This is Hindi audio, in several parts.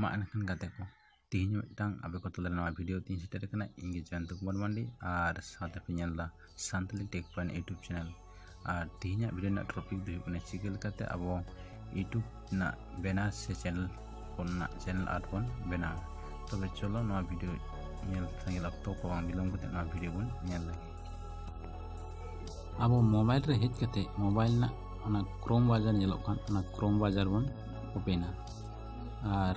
ᱢᱟ ᱮᱱᱠᱷᱟᱱ ᱜᱟᱛᱮ ᱠᱚ ᱛᱮᱦᱮᱧ ᱢᱤᱫᱴᱟᱝ ᱟᱯᱮ ᱠᱚ ᱛᱟᱞᱟᱨᱮ ᱱᱟᱣᱟ ᱵᱷᱤᱰᱤᱭᱳ ᱛᱤᱧ ᱥᱮᱴᱮᱨ ᱟᱠᱟᱱᱟ ᱤᱧ ᱜᱮ ᱡᱚᱭᱚᱱᱛᱚ ᱠᱩᱢᱟᱨ ᱢᱟᱱᱰᱤ ᱟᱨ ᱥᱟᱶᱛᱮ ᱯᱮ ᱧᱮᱞ ᱮᱫᱟ Santali tech point YouTube channel ᱟᱨ ᱛᱮᱦᱮᱧᱟᱜ ᱵᱷᱤᱰᱤᱭᱳ ᱨᱮᱱᱟᱜ ᱴᱚᱯᱤᱠ ᱫᱚ ᱦᱩᱭᱩᱜ ᱠᱟᱱᱟ ᱪᱤᱠᱟᱹ ᱞᱮᱠᱟᱛᱮ ᱟᱵᱚ ᱤᱭᱩᱴᱩᱵᱽ ᱨᱮᱱᱟᱜ ᱵᱮᱱᱟᱨ ᱥᱮ ᱪᱮᱱᱮᱞ ᱨᱮᱱᱟᱜ ᱪᱮᱱᱮᱞ ᱟᱨᱴ ᱵᱚᱱ ᱵᱮᱱᱟᱣᱟ ᱛᱚᱵᱮ ᱪᱚᱞᱚ ᱱᱚᱣᱟ ᱵᱷᱤᱰᱤᱭᱳ ᱧᱮᱞ ᱥᱟᱸᱜᱮᱞ ᱚᱠᱛᱚ ᱠᱚ ᱵᱟᱝ ᱵᱤᱞᱚᱢ ᱠᱟᱛᱮ ᱱᱚᱣᱟ ᱵᱷᱤᱰᱤᱭᱳ ᱵᱚᱱ ᱧᱮᱞ ᱞᱮᱜᱮ ᱟᱵᱚ ᱢᱳᱵᱟᱭᱤᱞ ᱨᱮ ᱦᱮᱡ ᱠᱟᱛᱮ ᱢᱳᱵᱟᱭᱤᱞ ᱨᱮᱱᱟᱜ ᱚᱱᱟ ᱠᱨᱳᱢ ᱵᱟᱡᱟᱨ ᱧᱮᱞᱚᱜ ᱠᱟᱱ ᱚᱱᱟ ᱠᱨᱳᱢ ᱵᱟᱡᱟᱨ ᱵᱚᱱ ᱳᱯᱮᱱᱟ ᱟᱨ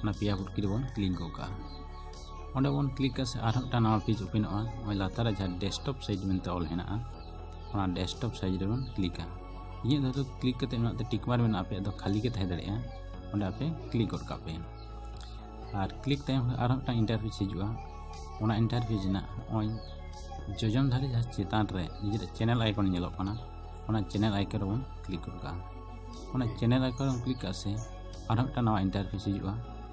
क्रोम बाज़ार बन ओपेना और क्रोम ब्राउज़र ओपन लेकिन नौका मिट्टा इंटरफेस हिजुआ ओना इंटरफेस ना जहाँ चेतान रे सर्च बार नेलोकान सर्च बार रे अब ओलाबन जे W W dot YouTube dot com जे हम लातार ऑल हेजकान ऑल को बन ऑल का इंटरा इंटर का से नौका दोसर मिट्टा इंटरफेस हिजुआ ओना इंटरफेस रे जोजन धरे चेतान जहाँ थ्री डट से पेया पुटकी का नेलोकाना ना पेया पुटकी बन क्लिक का ओंडे बन क्लिक से आरटा नवा पेज लातार डेस्कटॉप ऑल हेना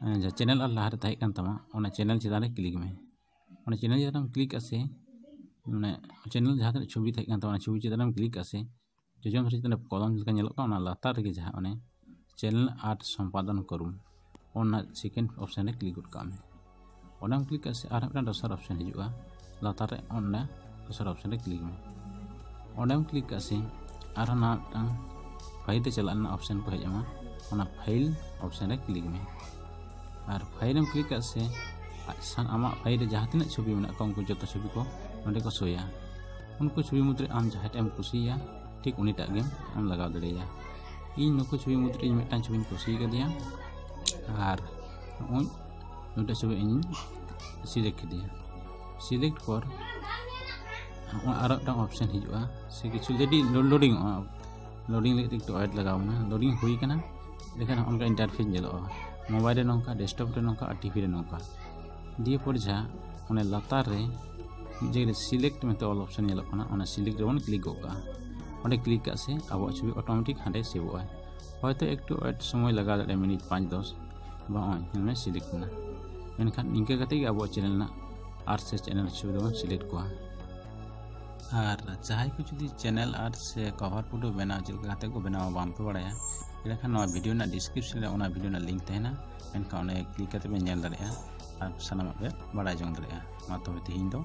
ओना दो कना चितान रे जहाँ योर चैनल मनते ऑलना योर चैनल रे क्लिक हुआ ओंडेम क्लिक से निजे चैनल ओपन और निजे चैनल ओपन करते चैनल लातार जहाँ चैनल कस्टमाइज करुन ओना जगह रे क्लिक लगा ओंडेम क्लिक से दोसर इंटरफेस रे को इदीमिया दोसर जहाँ जहाँ चैनल लहारे तहकान चैनल चितान रे क्लिक में चैनल जहाँ क्लिक से मैं चैनल जहाँ छवि छवि चितान क्लिक से जोजम चितान लातार जहाँ चैनल आर्ट संपादन करूम सेकेंड ऑप्शन क्लिक का से और से और फ़ाइल क्लिक और से आम फ़ाइल जहाँ तीन छवि उनको जो छवि को नोटे को सोया उनको छवि मुद्रे आम जहाँ टाइम कुसिया ठीक उनीटा गेम आम लगा दड़ेया इन नुको छवि मुद्रे मिट्टान छवि कदिया और नोटे छवि इन सिलेक्ट किदिया एक मोबाइल नौका डेस्कटॉप नौका टीवी नौका दिए पर जहाँ उन्हें लातार जगह सिलेक्ट में ऑल ऑप्शन नेलोकना सिलेक्ट रेबन क्लिक ओंडे क्लिक से अब छवि ऑटोमेटिक हाँ सेवोगा हयतो एक एड समय लगा दाड़े मिनिट पाँच दस बामें सिलेक्ट ना मेनखान निंका अब चैनल आर्ट से चैनल छवि सिलेक्ट को और जहाँ को जुदी चैनल आर्ट से cover video description video link तहना एनखान क्लिक करते सामान पे बड़ा जंग दाड़ा मा तबे तेहन दो